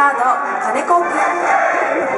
サーの金子君